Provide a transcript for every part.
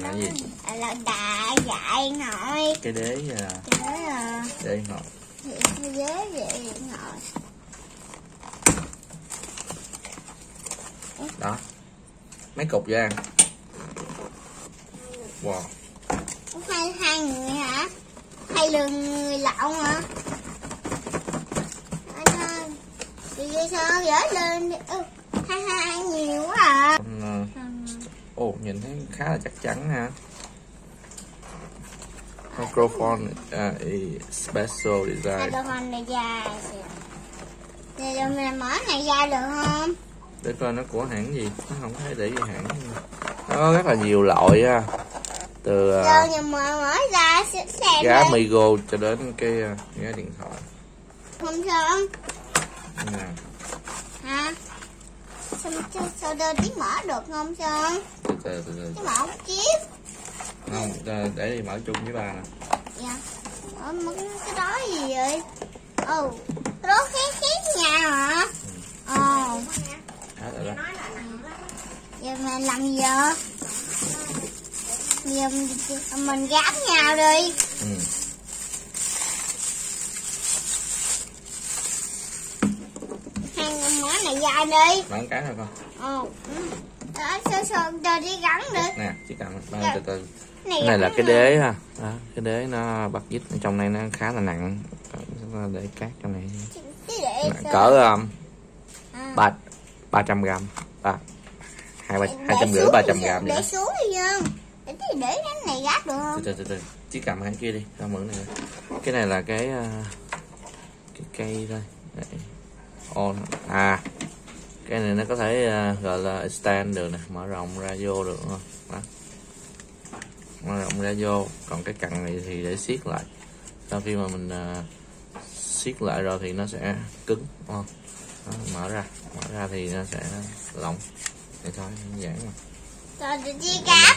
là gì? là đại dạy nội cái đế à, thế à? Đế thì thế giới vậy nội đó. Mấy cục vàng wow. Hai hai người hả? Hai lưng người lậu hả? Vậy sao gửi lên? Đi ừ, hai hai nhiều quá à. Ờ, ồ nhìn thấy khá là chắc chắn ha. Microphone uh, special Sao design con này dài rồi mình mở này ra được không? để coi nó của hãng gì. Nó không thấy để gì hãng. Nó có rất là nhiều loại ha. Từ uh, mở ra sẽ xem giá. Migo cho đến cái uh, giá điện thoại. Không sao nè. Hả? Sao, sao, sao đơn tí mở được không Sơn? Từ từ từ mở một chiếc không để- để đi mở chung với ba nè. Dạ. Mở cái cái đó gì vậy? Ồ Cái đó khác khác nhau hả? Ồ. Rồi đó. Giờ mình làm gì vậy? Giờ mình, mình gáp nhau đi. Ừ. Hai mở này ra đi. Mở cái thôi con. Ồ. ừ. Đó cho đi gắn đi nè chỉ cần ba từ từ. Này, cái này là cái được. đế ha. Đó, cái đế nó bắt dít ở trong này nó khá là nặng. Để cát trong này. Để cỡ um, À. ba ba trăm gram. Ba hai ba Để hai trăm rưỡi ba trăm gram để xuống đi dương để để cái này gác được từ không từ từ. Từ chỉ cầm cái kia đi. Ra mượn này cái này là cái uh, cái cây thôi. Đấy. Ồ, à cái này nó có thể uh, gọi là stand được nè mở rộng ra vô được không? Đó. mở rộng ra vô. Còn cái cặn này thì để siết lại. Sau khi mà mình uh, siết lại rồi thì nó sẽ cứng đúng không? Đó, mở ra. Mở ra thì nó sẽ lỏng. Vậy thôi đơn giản mà. Để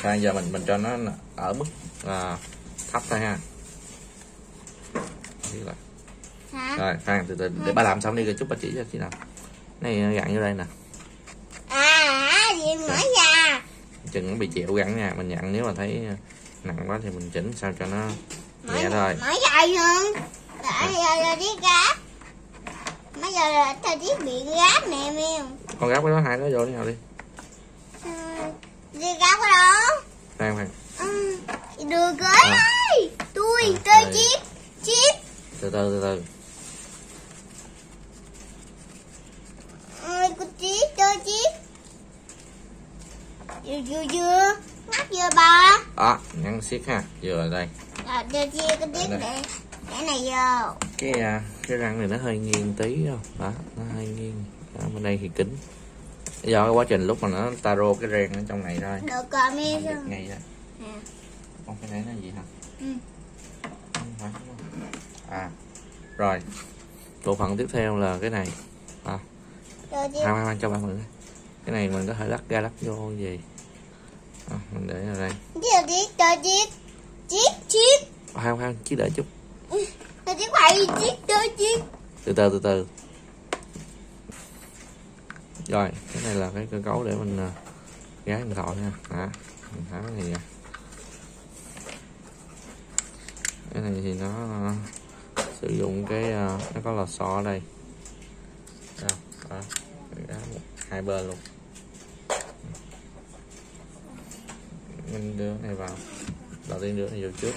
Bây giờ mình mình cho nó ở mức là thấp thôi ha. Rồi khoan từ từ. Để ba làm xong đi rồi chút ba chỉ cho chị nào này gặn vô đây nè. À gì mở ra chừng nó bị chịu gắn nha mình nhận nếu mà thấy nặng quá thì mình chỉnh sao cho nó mở nhẹ thôi. mở ra dương để giờ là đi gác bây giờ là thời tiết bị gác nè miêu con gắp cái đó hai nó vô đi nào đi. Ừ, đi gác ở đó khoan khoan. Ừ. được rồi. À. tôi À, chơi đây. chip chip. Từ từ từ từ ơi cô chip chơi chip vừa vừa ngắt vừa bà? Đó nhăn siết ha vừa ở đây. Rồi chơi chia cái tiếp để để này vô. Cái à, cái răng này nó hơi nghiêng tí không đó nó hơi nghiêng. Đó, bên đây thì kính. Do cái quá trình lúc mà nó taro cái ren ở trong này thôi. Được rồi Không sao ngay nè con cái này nó gì hả? Ừ. Không không? à rồi. Bộ phận tiếp theo là cái này. À, hai hai hai cho ba mượn cái này mình có thể lắc ra lắc vô gì à, mình để ở đây. Chip chơi chip chip chip hai hai chỉ đợi chút. Chơi chip hay chip chơi chip từ từ từ từ. Rồi cái này là cái cơ cấu để mình uh, gắn điện thoại nha. Đó mình tháo cái này cái này thì nó ờ, sử dụng cái ờ, nó có lò xo ở đây. Đó, đó. Hai bên luôn mình đưa cái này vào. Đầu tiên đưa cái này vô trước.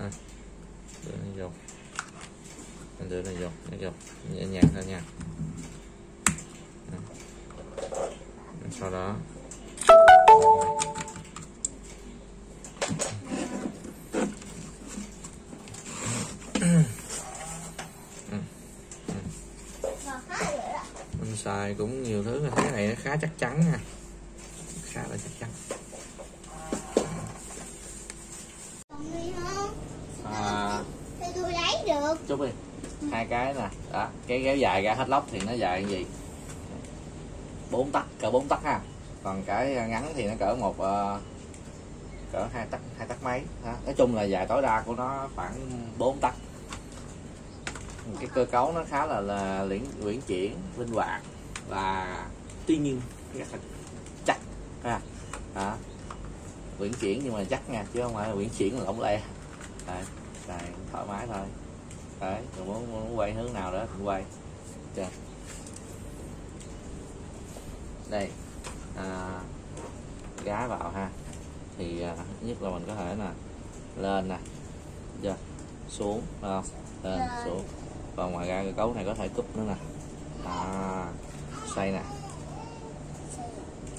À, đưa cái này vô. Mình đưa này vô này vô. Nhẹ nhàng thôi nha. À. sau đó. Đó mình xài cũng nhiều thứ cái này nó khá chắc chắn nha. Khá là chắc chắn. Được chút đi. Hai cái nè. Đó cái kéo dài ra hết lóc thì nó dài cái gì? Bốn tấc cỡ bốn tấc ha. Còn cái ngắn thì nó cỡ một ờ, cỡ hai tấc hai tấc mấy. Nói chung là dài tối đa của nó khoảng 4 tấc cái cơ cấu nó khá là là uyển uyển chuyển linh hoạt và tuy nhiên rất là chắc ha. Đó. Quyển chuyển nhưng mà chắc nha chứ không phải là quyển chuyển là lỏng lẻ. Đấy, đấy thoải mái thôi đấy mình muốn, muốn quay hướng nào đó thì quay. Chưa? đây à, gá vào ha. Thì à, nhất là mình có thể là lên nè. Chưa xuống phải không? Lên Lên. xuống. Và ngoài ra cái cấu này có thể cúp nữa nè. À, xoay nè.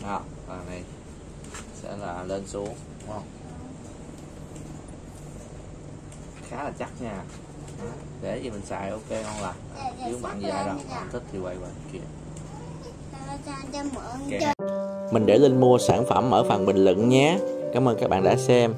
Đó, và này sẽ là lên xuống đúng không? Khá là chắc nha. Để gì mình xài ok ngon lành. Chứ bạn dài đâu không thích thì quay qua kia. Mình để link mua sản phẩm ở phần bình luận nhé. Cảm ơn các bạn đã xem